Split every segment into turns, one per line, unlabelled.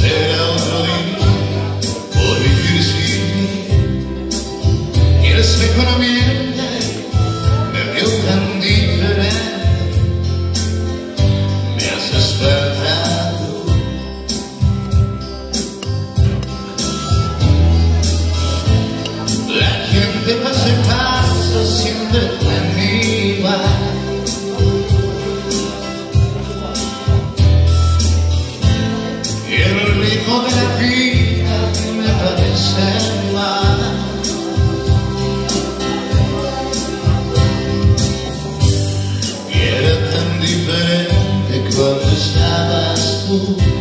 There soul.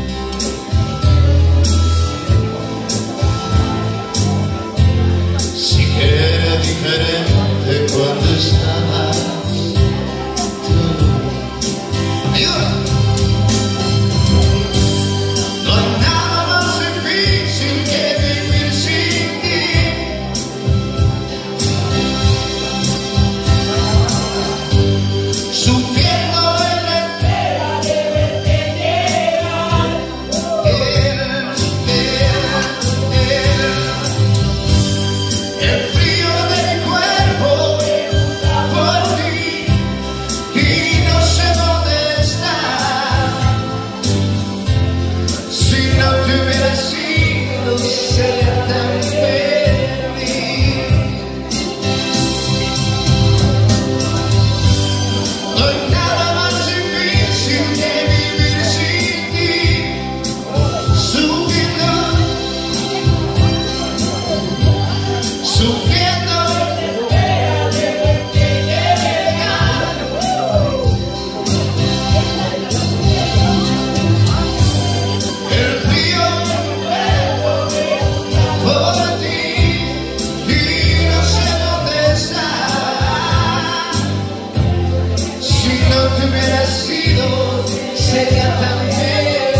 te hubieras sido sería tan feliz.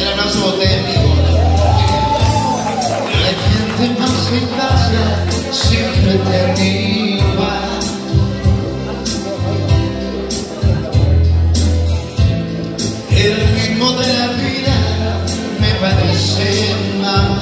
El abrazo técnico. La gente más en casa siempre te anima. El ritmo de la vida me parece mal.